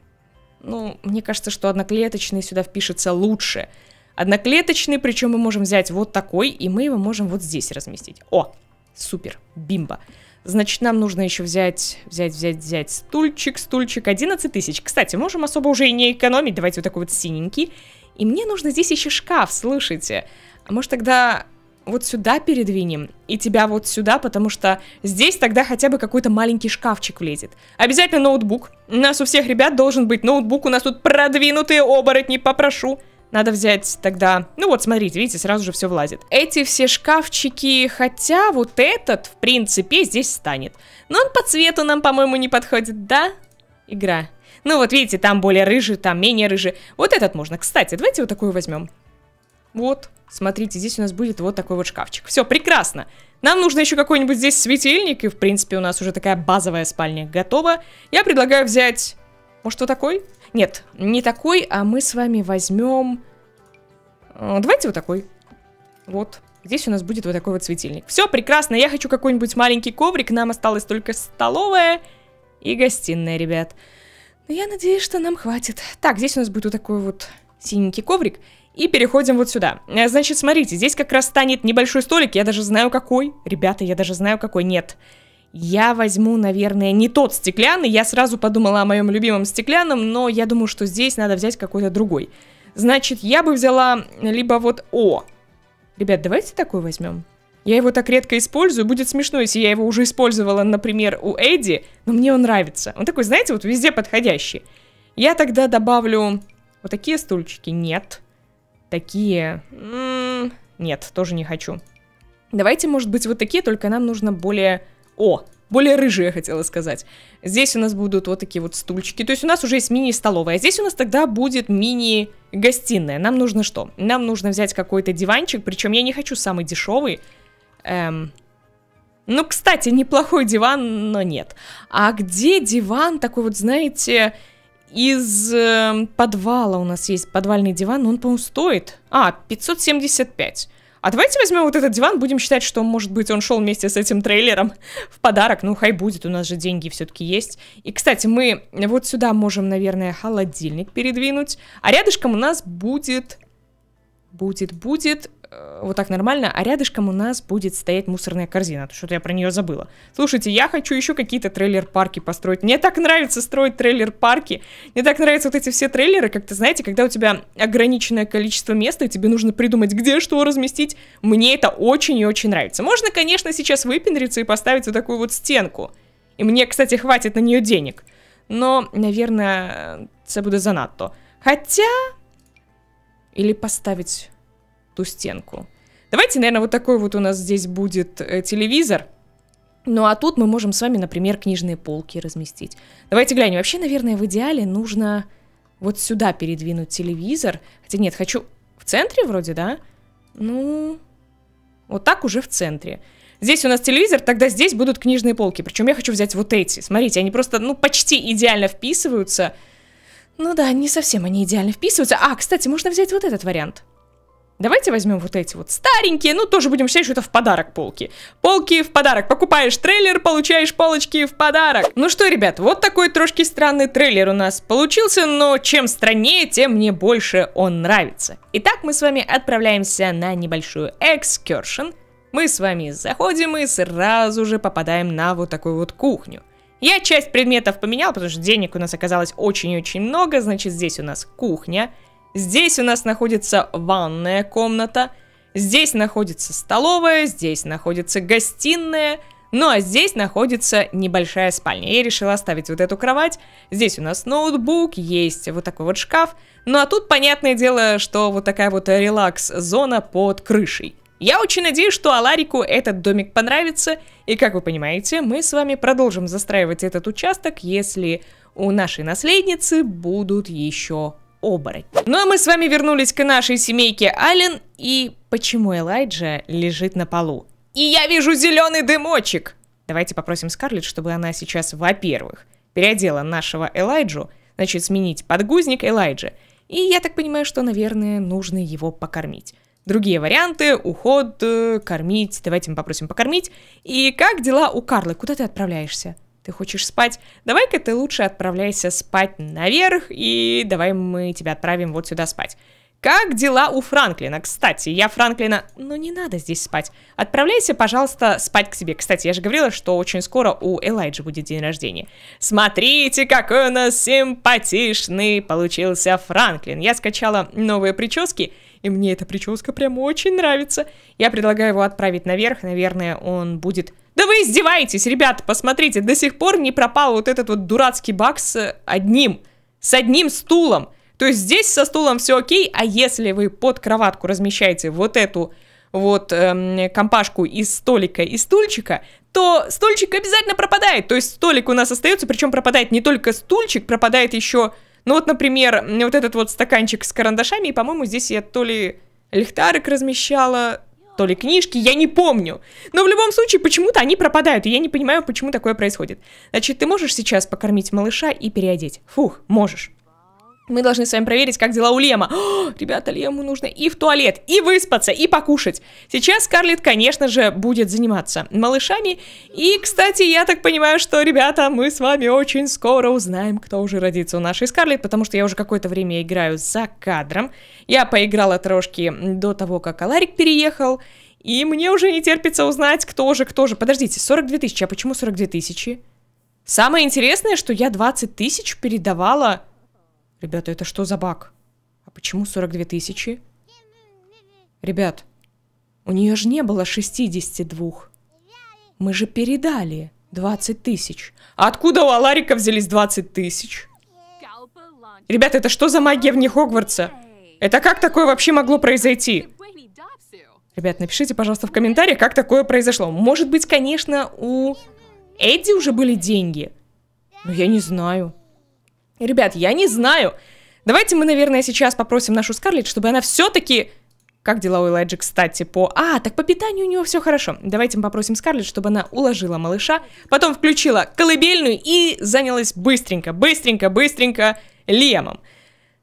Ну, мне кажется, что одноклеточный сюда впишется лучше. Одноклеточный, причем мы можем взять вот такой, и мы его можем вот здесь разместить. О, супер, бимба. Значит, нам нужно еще взять, взять, взять, взять стульчик, стульчик, 11 тысяч. Кстати, можем особо уже и не экономить, давайте вот такой вот синенький. И мне нужно здесь еще шкаф, слушайте. А может тогда вот сюда передвинем, и тебя вот сюда, потому что здесь тогда хотя бы какой-то маленький шкафчик влезет. Обязательно ноутбук. У нас у всех ребят должен быть ноутбук, у нас тут продвинутые оборотни, попрошу. Надо взять тогда... Ну вот, смотрите, видите, сразу же все влазит. Эти все шкафчики, хотя вот этот, в принципе, здесь станет. Но он по цвету нам, по-моему, не подходит, да? Игра. Ну вот, видите, там более рыжий, там менее рыжий. Вот этот можно. Кстати, давайте вот такой возьмем. Вот, смотрите, здесь у нас будет вот такой вот шкафчик. Все, прекрасно. Нам нужно еще какой-нибудь здесь светильник, и, в принципе, у нас уже такая базовая спальня готова. Я предлагаю взять... Может, вот такой? Нет, не такой, а мы с вами возьмем... Э, давайте вот такой. Вот. Здесь у нас будет вот такой вот светильник. Все, прекрасно. Я хочу какой-нибудь маленький коврик. Нам осталось только столовая и гостиная, ребят. Но я надеюсь, что нам хватит. Так, здесь у нас будет вот такой вот синенький коврик. И переходим вот сюда. Э, значит, смотрите, здесь как раз станет небольшой столик. Я даже знаю, какой. Ребята, я даже знаю, какой. Нет. Я возьму, наверное, не тот стеклянный. Я сразу подумала о моем любимом стеклянном, но я думаю, что здесь надо взять какой-то другой. Значит, я бы взяла либо вот... О! Ребят, давайте такой возьмем. Я его так редко использую, будет смешно, если я его уже использовала, например, у Эдди, но мне он нравится. Он такой, знаете, вот везде подходящий. Я тогда добавлю вот такие стульчики. Нет. Такие... М -м нет, тоже не хочу. Давайте, может быть, вот такие, только нам нужно более о, более рыжие, хотела сказать. Здесь у нас будут вот такие вот стульчики. То есть у нас уже есть мини-столовая. Здесь у нас тогда будет мини-гостиная. Нам нужно что? Нам нужно взять какой-то диванчик. Причем я не хочу самый дешевый. Эм... Ну, кстати, неплохой диван, но нет. А где диван такой вот, знаете, из э, подвала у нас есть подвальный диван, он, по-моему, стоит... А, 575. А давайте возьмем вот этот диван, будем считать, что, может быть, он шел вместе с этим трейлером в подарок. Ну, хай будет, у нас же деньги все-таки есть. И, кстати, мы вот сюда можем, наверное, холодильник передвинуть. А рядышком у нас будет... Будет, будет вот так нормально, а рядышком у нас будет стоять мусорная корзина. Что-то я про нее забыла. Слушайте, я хочу еще какие-то трейлер-парки построить. Мне так нравится строить трейлер-парки. Мне так нравятся вот эти все трейлеры, как-то, знаете, когда у тебя ограниченное количество места, и тебе нужно придумать, где что разместить. Мне это очень и очень нравится. Можно, конечно, сейчас выпендриться и поставить вот такую вот стенку. И мне, кстати, хватит на нее денег. Но, наверное, это будет занадто. Хотя... Или поставить ту стенку. Давайте, наверное, вот такой вот у нас здесь будет э, телевизор. Ну а тут мы можем с вами, например, книжные полки разместить. Давайте глянем. Вообще, наверное, в идеале нужно вот сюда передвинуть телевизор. Хотя нет, хочу в центре вроде, да? Ну, вот так уже в центре. Здесь у нас телевизор, тогда здесь будут книжные полки. Причем я хочу взять вот эти. Смотрите, они просто, ну, почти идеально вписываются. Ну да, не совсем они идеально вписываются. А, кстати, можно взять вот этот вариант. Давайте возьмем вот эти вот старенькие, ну тоже будем считать, что это в подарок полки. Полки в подарок. Покупаешь трейлер, получаешь полочки в подарок. Ну что, ребят, вот такой трошки странный трейлер у нас получился, но чем страннее, тем мне больше он нравится. Итак, мы с вами отправляемся на небольшую экскершн. Мы с вами заходим и сразу же попадаем на вот такую вот кухню. Я часть предметов поменял, потому что денег у нас оказалось очень-очень много, значит здесь у нас кухня. Здесь у нас находится ванная комната, здесь находится столовая, здесь находится гостиная, ну а здесь находится небольшая спальня. Я решила оставить вот эту кровать. Здесь у нас ноутбук, есть вот такой вот шкаф. Ну а тут, понятное дело, что вот такая вот релакс-зона под крышей. Я очень надеюсь, что Аларику этот домик понравится. И как вы понимаете, мы с вами продолжим застраивать этот участок, если у нашей наследницы будут еще оборотень. Ну а мы с вами вернулись к нашей семейке Ален, и почему Элайджа лежит на полу? И я вижу зеленый дымочек! Давайте попросим Скарлетт, чтобы она сейчас, во-первых, переодела нашего Элайджу, значит, сменить подгузник Элайджа. И я так понимаю, что, наверное, нужно его покормить. Другие варианты, уход, э, кормить, давайте мы попросим покормить. И как дела у Карлы? Куда ты отправляешься? Ты хочешь спать? Давай-ка ты лучше отправляйся спать наверх, и давай мы тебя отправим вот сюда спать. Как дела у Франклина? Кстати, я Франклина... Ну, не надо здесь спать. Отправляйся, пожалуйста, спать к себе. Кстати, я же говорила, что очень скоро у Элайджи будет день рождения. Смотрите, какой у нас симпатичный получился Франклин. Я скачала новые прически, и мне эта прическа прям очень нравится. Я предлагаю его отправить наверх. Наверное, он будет... Да вы издеваетесь, ребята, посмотрите, до сих пор не пропал вот этот вот дурацкий баг с одним, с одним стулом. То есть здесь со стулом все окей, а если вы под кроватку размещаете вот эту вот эм, компашку из столика и стульчика, то стульчик обязательно пропадает. То есть столик у нас остается, причем пропадает не только стульчик, пропадает еще, ну вот, например, вот этот вот стаканчик с карандашами, и, по-моему, здесь я то ли лихтарик размещала, то ли книжки, я не помню. Но в любом случае, почему-то они пропадают, и я не понимаю, почему такое происходит. Значит, ты можешь сейчас покормить малыша и переодеть? Фух, можешь. Мы должны с вами проверить, как дела у Лема. О, *gasps* ребята, Лему нужно и в туалет, и выспаться, и покушать. Сейчас Скарлетт, конечно же, будет заниматься малышами. И, кстати, я так понимаю, что, ребята, мы с вами очень скоро узнаем, кто уже родится у нашей Скарлетт, потому что я уже какое-то время играю за кадром. Я поиграла трошки до того, как Аларик переехал. И мне уже не терпится узнать, кто же, кто же. Подождите, 42 тысячи, а почему 42 тысячи? Самое интересное, что я 20 тысяч передавала Ребята, это что за баг? А почему 42 тысячи? Ребят, у нее же не было 62. Мы же передали 20 тысяч. А откуда у Аларика взялись 20 тысяч? Ребята, это что за магия вне Хогвартса? Это как такое вообще могло произойти? Ребят, напишите, пожалуйста, в комментариях, как такое произошло. Может быть, конечно, у Эдди уже были деньги? Но я не знаю. Ребят, я не знаю. Давайте мы, наверное, сейчас попросим нашу Скарлетт, чтобы она все-таки... Как дела у Элайджи, кстати, по... А, так по питанию у него все хорошо. Давайте мы попросим Скарлетт, чтобы она уложила малыша, потом включила колыбельную и занялась быстренько, быстренько, быстренько Лемом.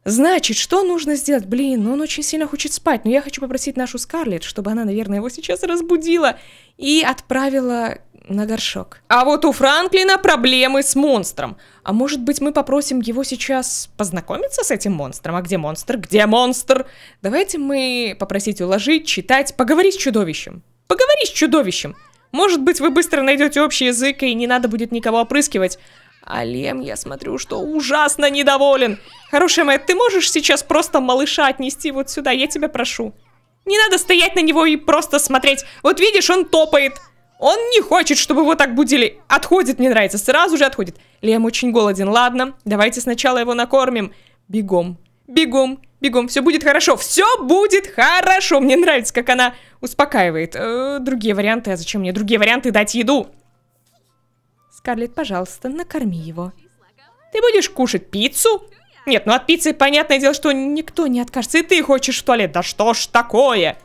Значит, что нужно сделать? Блин, он очень сильно хочет спать, но я хочу попросить нашу Скарлетт, чтобы она, наверное, его сейчас разбудила и отправила на горшок. А вот у Франклина проблемы с монстром. А может быть мы попросим его сейчас познакомиться с этим монстром? А где монстр? Где монстр? Давайте мы попросить уложить, читать, поговорить с чудовищем. Поговори с чудовищем. Может быть вы быстро найдете общий язык и не надо будет никого опрыскивать. А Лем, я смотрю, что ужасно недоволен. Хорошая моя, ты можешь сейчас просто малыша отнести вот сюда, я тебя прошу. Не надо стоять на него и просто смотреть. Вот видишь, он топает. Он не хочет, чтобы его так будили. Отходит, мне нравится, сразу же отходит. Лем очень голоден. Ладно, давайте сначала его накормим. Бегом, бегом, бегом. Все будет хорошо, все будет хорошо. Мне нравится, как она успокаивает. Э, другие варианты, а зачем мне другие варианты дать еду? Скарлетт, пожалуйста, накорми его. Ты будешь кушать пиццу? Нет, ну от пиццы понятное дело, что никто не откажется. И ты хочешь в туалет. Да что ж такое?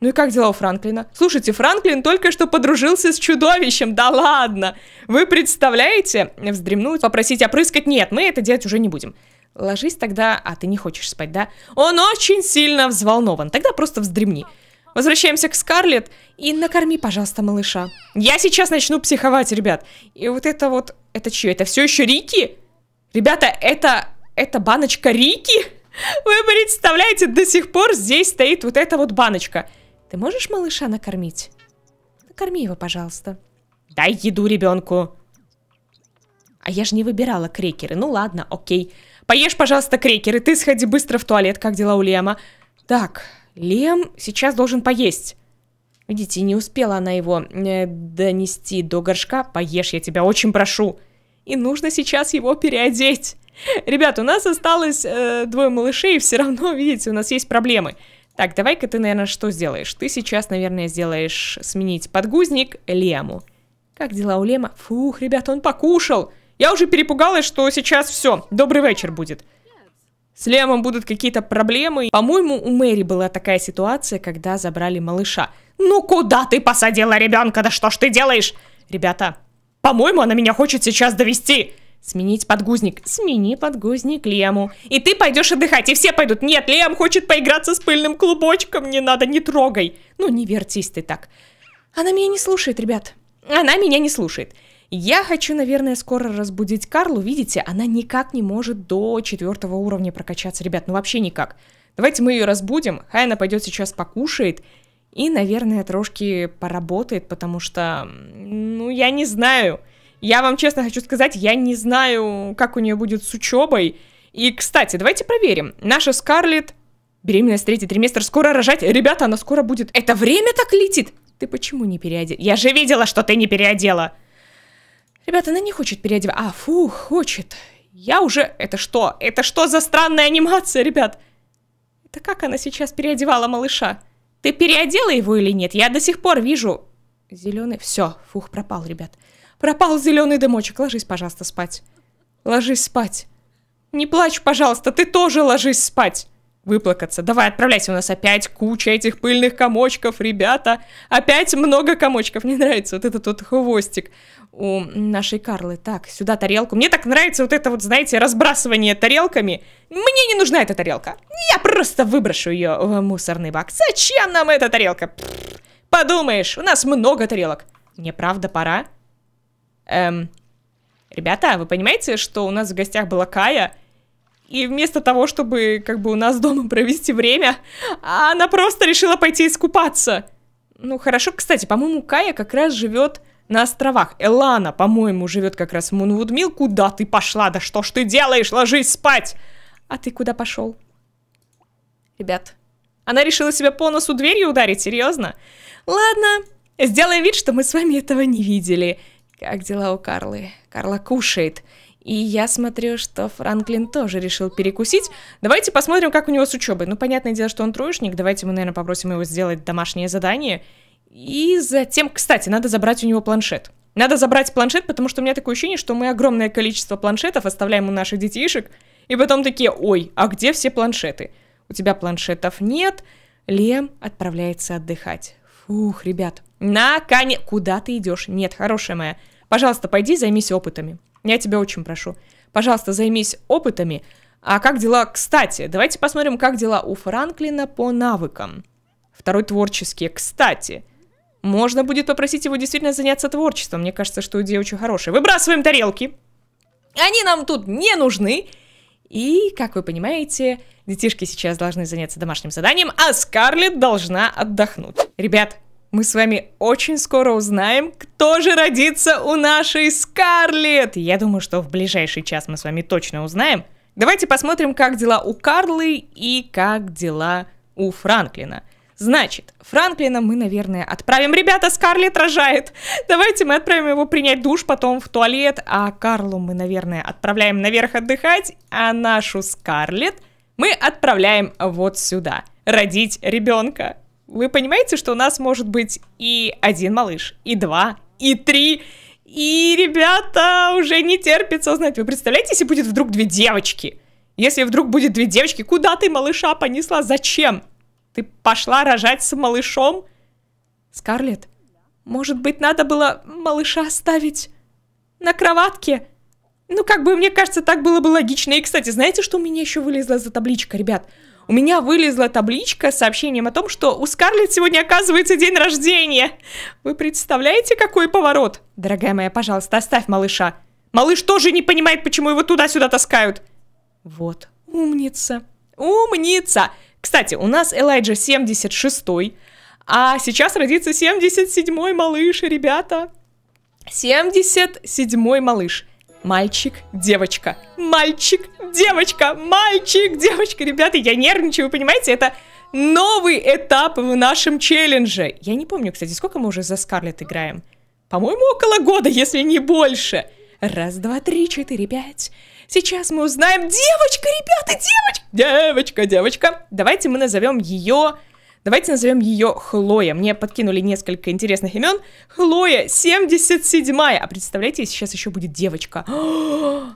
Ну и как дела у Франклина? Слушайте, Франклин только что подружился с чудовищем, да ладно! Вы представляете? Вздремнуть, попросить опрыскать? Нет, мы это делать уже не будем. Ложись тогда, а ты не хочешь спать, да? Он очень сильно взволнован, тогда просто вздремни. Возвращаемся к Скарлетт и накорми, пожалуйста, малыша. Я сейчас начну психовать, ребят. И вот это вот, это что, это все еще Рики? Ребята, это, это баночка Рики? *laughs* Вы представляете, до сих пор здесь стоит вот эта вот баночка. Ты можешь малыша накормить? Накорми его, пожалуйста. Дай еду ребенку. А я же не выбирала крекеры. Ну ладно, окей. Поешь, пожалуйста, крекеры. Ты сходи быстро в туалет. Как дела у Лема? Так, Лем сейчас должен поесть. Видите, не успела она его э, донести до горшка. Поешь, я тебя очень прошу. И нужно сейчас его переодеть. Ребят, у нас осталось э, двое малышей, и все равно, видите, у нас есть проблемы. Так, давай-ка ты, наверное, что сделаешь? Ты сейчас, наверное, сделаешь сменить подгузник Лему. Как дела у Лема? Фух, ребята, он покушал. Я уже перепугалась, что сейчас все, добрый вечер будет. С Лемом будут какие-то проблемы. По-моему, у Мэри была такая ситуация, когда забрали малыша. Ну куда ты посадила ребенка? Да что ж ты делаешь? Ребята, по-моему, она меня хочет сейчас довести. Сменить подгузник. Смени подгузник Лему. И ты пойдешь отдыхать, и все пойдут. Нет, Лем хочет поиграться с пыльным клубочком. Не надо, не трогай. Ну, не вертись ты так. Она меня не слушает, ребят. Она меня не слушает. Я хочу, наверное, скоро разбудить Карлу. Видите, она никак не может до четвертого уровня прокачаться. Ребят, ну вообще никак. Давайте мы ее разбудим. Хайна пойдет сейчас покушает. И, наверное, трошки поработает, потому что, ну, я не знаю. Я вам честно хочу сказать, я не знаю, как у нее будет с учебой. И, кстати, давайте проверим. Наша Скарлетт, беременность третий триместр, скоро рожать. Ребята, она скоро будет. Это время так летит? Ты почему не переодела? Я же видела, что ты не переодела. Ребята, она не хочет переодевать. А, фу, хочет. Я уже... Это что? Это что за странная анимация, ребят? Это как она сейчас переодевала малыша? Ты переодела его или нет? Я до сих пор вижу... Зеленый... Все, фух, пропал, ребят. Пропал зеленый дымочек. Ложись, пожалуйста, спать. Ложись спать. Не плачь, пожалуйста, ты тоже ложись спать. Выплакаться. Давай, отправляйся, у нас опять куча этих пыльных комочков, ребята. Опять много комочков. Мне нравится вот этот вот хвостик у нашей Карлы. Так, сюда тарелку. Мне так нравится вот это вот, знаете, разбрасывание тарелками. Мне не нужна эта тарелка. Я просто выброшу ее в мусорный бак. Зачем нам эта тарелка? Подумаешь, у нас много тарелок. Мне правда пора? Эм, ребята, вы понимаете, что у нас в гостях была Кая? И вместо того, чтобы как бы у нас дома *laughs* провести время, она просто решила пойти искупаться. Ну хорошо, кстати, по-моему, Кая как раз живет на островах. Элана, по-моему, живет как раз в Мунвудмил. Куда ты пошла? Да что ж ты делаешь? Ложись спать! А ты куда пошел? Ребят, она решила себя по носу дверью ударить, серьезно? Ладно, сделаем вид, что мы с вами этого не видели. Как дела у Карлы? Карла кушает. И я смотрю, что Франклин тоже решил перекусить. Давайте посмотрим, как у него с учебой. Ну, понятное дело, что он троечник. Давайте мы, наверное, попросим его сделать домашнее задание. И затем, кстати, надо забрать у него планшет. Надо забрать планшет, потому что у меня такое ощущение, что мы огромное количество планшетов оставляем у наших детишек, и потом такие, ой, а где все планшеты? У тебя планшетов нет, Лем отправляется отдыхать. Фух, ребят, наконец... Куда ты идешь? Нет, хорошая моя. Пожалуйста, пойди займись опытами. Я тебя очень прошу. Пожалуйста, займись опытами. А как дела? Кстати, давайте посмотрим, как дела у Франклина по навыкам. Второй творческий. Кстати, можно будет попросить его действительно заняться творчеством. Мне кажется, что идея очень хорошая. Выбрасываем тарелки. Они нам тут не нужны. И, как вы понимаете, детишки сейчас должны заняться домашним заданием, а Скарлетт должна отдохнуть. Ребят, мы с вами очень скоро узнаем, кто же родится у нашей Скарлетт. Я думаю, что в ближайший час мы с вами точно узнаем. Давайте посмотрим, как дела у Карлы и как дела у Франклина. Значит, Франклина мы, наверное, отправим. Ребята, Скарлетт рожает. Давайте мы отправим его принять душ, потом в туалет. А Карлу мы, наверное, отправляем наверх отдыхать. А нашу Скарлетт мы отправляем вот сюда. Родить ребенка. Вы понимаете, что у нас может быть и один малыш, и два, и три, и, ребята, уже не терпится узнать. Вы представляете, если будет вдруг две девочки? Если вдруг будет две девочки, куда ты малыша понесла? Зачем? Ты пошла рожать с малышом? Скарлетт, может быть, надо было малыша оставить на кроватке? Ну, как бы, мне кажется, так было бы логично. И, кстати, знаете, что у меня еще вылезла за табличка, ребят? У меня вылезла табличка с сообщением о том, что у Скарлетт сегодня оказывается день рождения. Вы представляете, какой поворот? Дорогая моя, пожалуйста, оставь малыша. Малыш тоже не понимает, почему его туда-сюда таскают. Вот, умница, умница. Кстати, у нас Элайджа 76-й, а сейчас родится 77-й малыш, ребята. 77-й малыш. Мальчик, девочка, мальчик, девочка, мальчик, девочка. Ребята, я нервничаю, вы понимаете? Это новый этап в нашем челлендже. Я не помню, кстати, сколько мы уже за Скарлетт играем. По-моему, около года, если не больше. Раз, два, три, четыре, пять. Сейчас мы узнаем... Девочка, ребята, девочка! Девочка, девочка. Давайте мы назовем ее Давайте назовем ее Хлоя. Мне подкинули несколько интересных имен. Хлоя 77-я. А представляете, сейчас еще будет девочка. *gasps*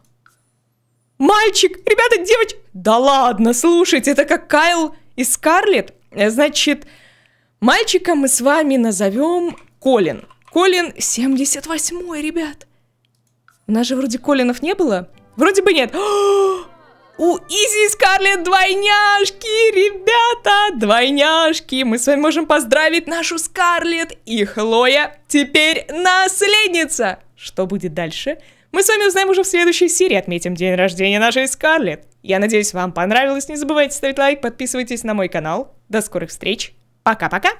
Мальчик! Ребята, девочка! Да ладно, слушайте, это как Кайл и Скарлетт. Значит, мальчика мы с вами назовем Колин. Колин 78-й, ребят. У нас же вроде Колинов не было. Вроде бы нет. *gasps* У Изи и Скарлетт двойняшки, ребята, двойняшки. Мы с вами можем поздравить нашу Скарлетт и Хлоя теперь наследница. Что будет дальше? Мы с вами узнаем уже в следующей серии, отметим день рождения нашей Скарлетт. Я надеюсь, вам понравилось. Не забывайте ставить лайк, подписывайтесь на мой канал. До скорых встреч. Пока-пока.